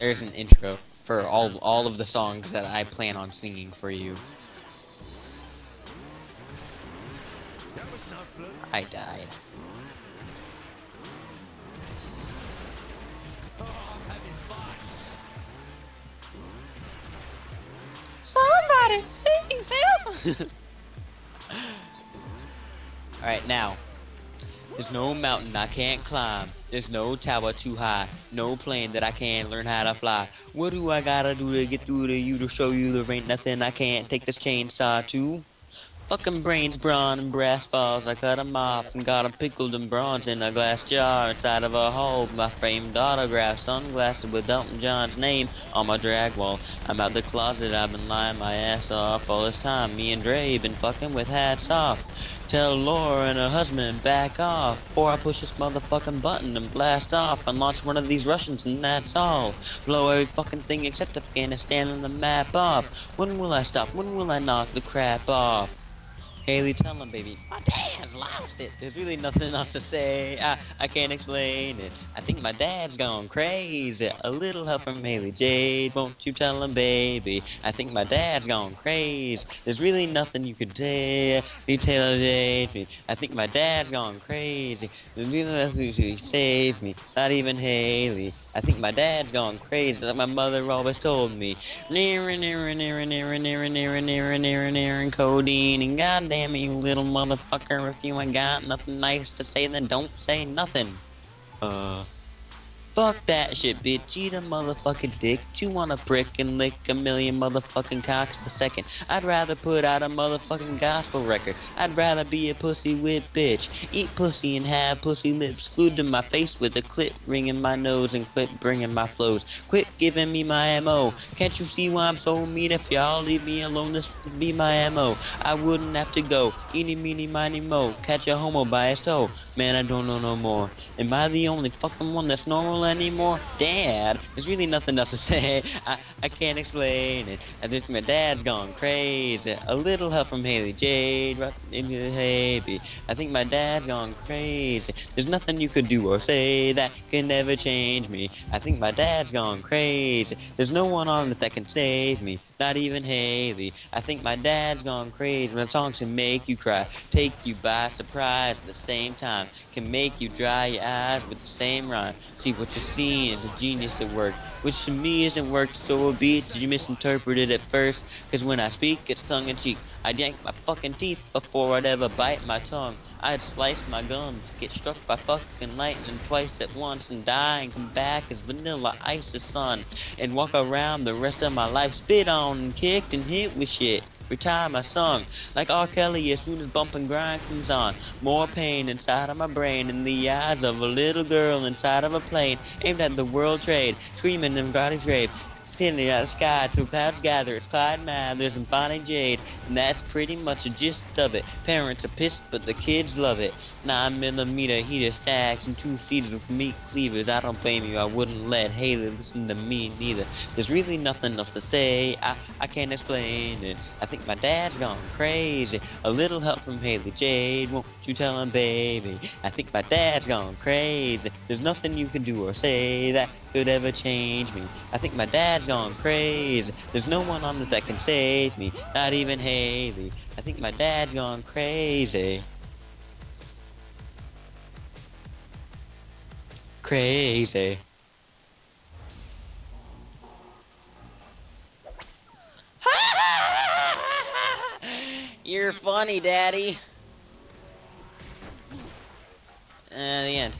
There's an intro for all all of the songs that I plan on singing for you. I died. Somebody please help! Alright, now. There's no mountain I can't climb. There's no tower too high. No plane that I can't learn how to fly. What do I gotta do to get through to you to show you there ain't nothing I can't take this chainsaw to? Fucking brains, brawn, and brass balls. I cut 'em off and got 'em pickled in bronze in a glass jar inside of a hole. My framed autograph, sunglasses with Elton John's name on my drag wall. I'm out the closet, I've been lying my ass off all this time. Me and Dre been fucking with hats off. Tell Laura and her husband back off before I push this motherfucking button and blast off and launch one of these Russians and that's all. Blow every fucking thing except Afghanistan on the map off. When will I stop? When will I knock the crap off? Hailie, tell him, baby. My dad's lost it. There's really nothing else to say. I, I can't explain it. I think my dad's gone crazy. A little help from Hailie Jade. Won't you tell him, baby? I think my dad's gone crazy. There's really nothing you could say. You tell Jade. I think my dad's gone crazy. There's really nothing to save me. Not even Hailie. I think my dad's gone crazy, like my mother always told me. Near and near and near and near and near and near and near and near and near and codeine. And goddamn you little motherfucker, if you ain't got nothing nice to say, then don't say nothing. Uh. Fuck that shit, bitch. Eat a motherfucking dick. Chew on a brick and lick a million motherfucking cocks per second. I'd rather put out a motherfucking gospel record. I'd rather be a pussy whip bitch. Eat pussy and have pussy lips. Glued to my face with a clip ringing my nose and quit bringing my flows. Quit giving me my MO. Can't you see why I'm so mean? If y'all leave me alone, this would be my MO. I wouldn't have to go. Eeny, meeny, miny, mo. Catch a homo by his toe. Man, I don't know no more. Am I the only fucking one that's normal anymore? Dad, there's really nothing else to say. I, I can't explain it. I think my dad's gone crazy. A little help from Hailie Jade, right into the baby. I think my dad's gone crazy. There's nothing you could do or say that can never change me. I think my dad's gone crazy. There's no one on that can save me. Not even Hailie. I think my dad's gone crazy. My songs can make you cry, take you by surprise at the same time, can make you dry your eyes with the same rhyme. See what you're seeing is a genius at work, which to me isn't work, so be it. Did you misinterpret it at first? Cause when I speak, it's tongue in cheek. I'd yank my fucking teeth before I'd ever bite my tongue. I'd slice my gums, get struck by fucking lightning twice at once, and die and come back as vanilla ice the sun, and walk around the rest of my life spit on and kicked and hit with shit. Retire my song like R. Kelly as soon as bump and grind comes on. More pain inside of my brain in the eyes of a little girl inside of a plane aimed at the World Trade, screaming in God's grave. Standing out of the sky till clouds gather. It's Clyde Mathers and Bonnie Jade, and that's pretty much the gist of it. Parents are pissed, but the kids love it. Nine millimeter heater stacks and two seaters with meat cleavers. I don't blame you. I wouldn't let Hailie listen to me neither. There's really nothing else to say. I I can't explain it. I think my dad's gone crazy. A little help from Hailie Jade. Won't you tell him, baby? I think my dad's gone crazy. There's nothing you can do or say that could ever change me. I think my dad's gone crazy. There's no one on it that can save me. Not even Hailie. I think my dad's gone crazy. Crazy. You're funny, Daddy. Uh, the end.